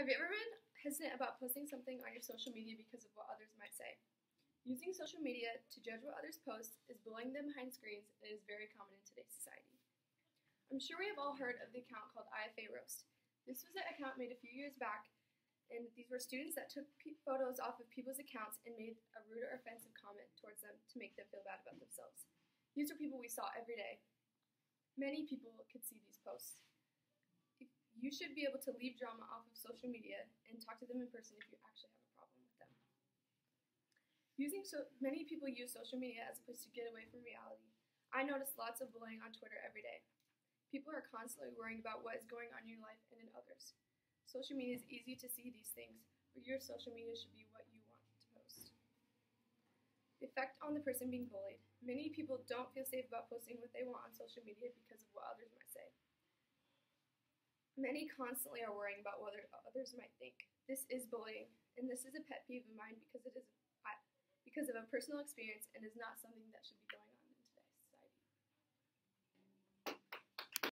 Have you ever been hesitant about posting something on your social media because of what others might say? Using social media to judge what others post is bullying them behind screens and is very common in today's society. I'm sure we have all heard of the account called IFA Roast. This was an account made a few years back, and these were students that took photos off of people's accounts and made a rude or offensive comment towards them to make them feel bad about themselves. These are people we saw every day. Many people could see these posts you should be able to leave drama off of social media and talk to them in person if you actually have a problem with them. Using so many people use social media as a place to get away from reality. I notice lots of bullying on Twitter every day. People are constantly worrying about what is going on in your life and in others. Social media is easy to see these things, but your social media should be what you want to post. The effect on the person being bullied. Many people don't feel safe about posting what they want on social media because of what others might. Many constantly are worrying about what others might think. This is bullying, and this is a pet peeve of mine because it is because of a personal experience and is not something that should be going on.